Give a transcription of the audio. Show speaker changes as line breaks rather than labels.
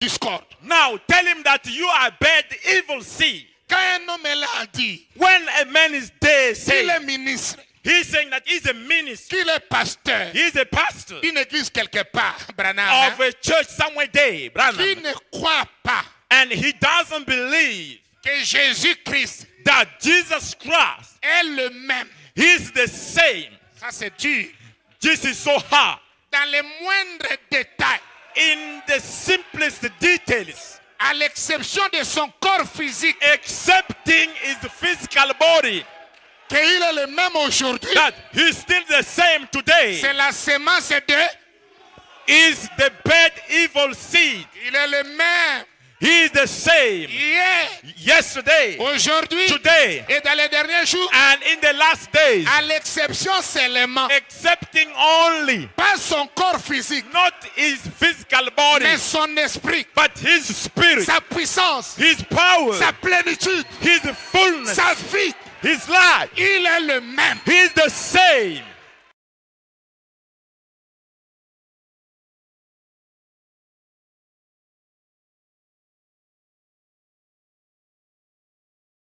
discorde.
Now tell him that you are bad, evil seed.
Quand un homme est là à
When a man is there
qu'il est
saying,
ministre,
he's saying that he's a minister,
qu'il est pasteur
he's a pastor
d'une église quelque part, Branham,
of a church somewhere there,
qui
Branham,
ne croit pas
and he doesn't believe
que Jésus-Christ
that Jesus Christ
est le même.
is the same.
Ça, c'est dur.
This is so hard.
Dans les moindres
In the simplest details,
à l'exception de son corps physique,
accepting his physical body,
qu'il est le même aujourd'hui,
that he's still the same today,
c'est la sémence de...
is the bad evil seed.
Il est le même
He is the same
hier,
yesterday,
aujourd'hui
today,
et dans les derniers jours,
and in the last days,
à l'exception seulement,
accepting only.
Pas son corps physique,
not his physical body,
mais son esprit,
but his spirit,
sa puissance,
his power,
sa plénitude,
his fullness,
sa vie.
his life.
Il est le même.
He is the same.